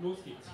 Los geht's.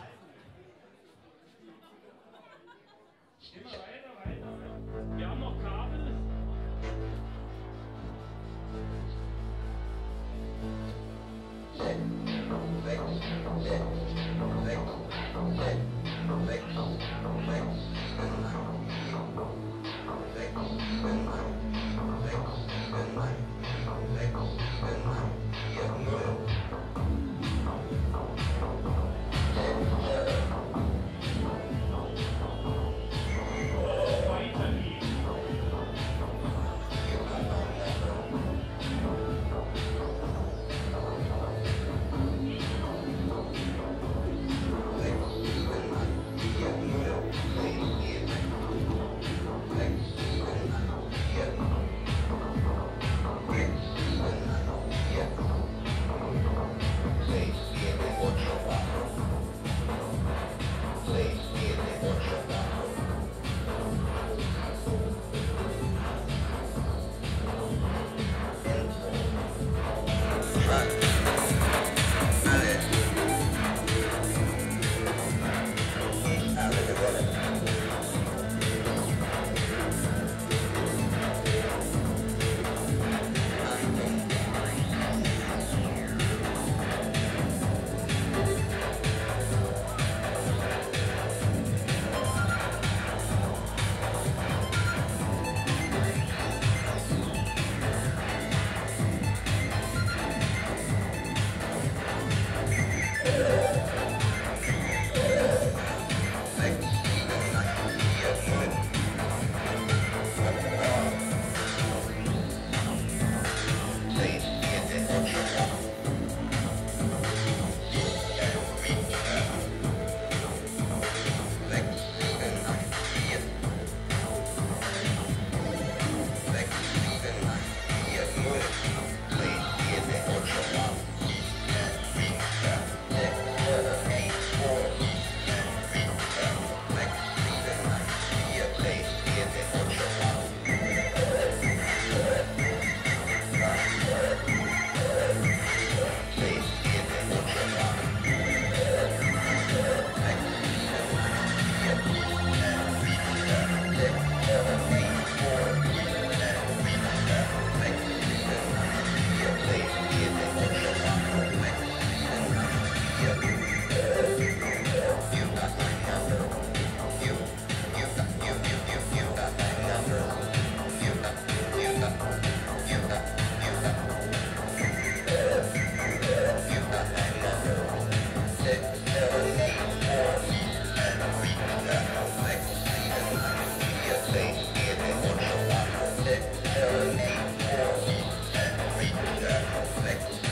perfect.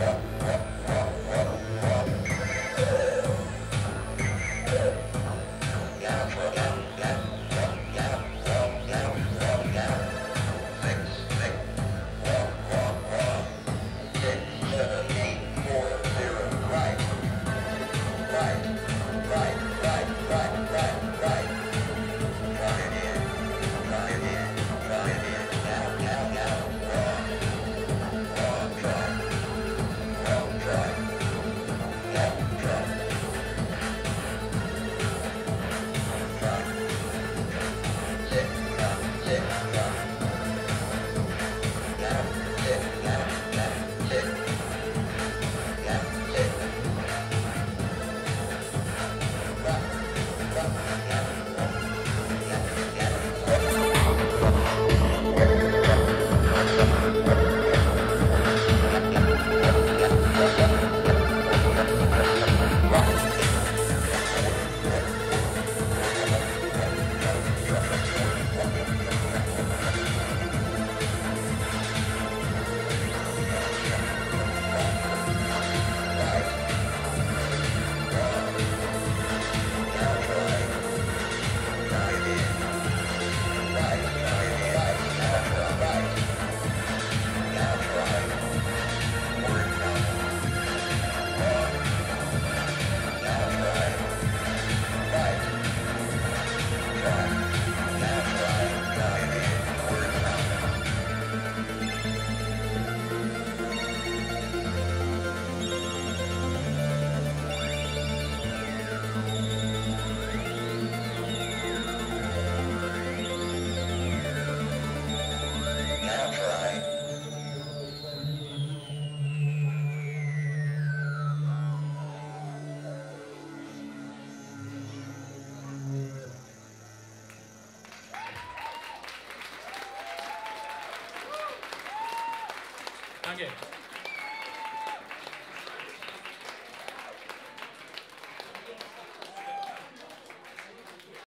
Yeah. Danke.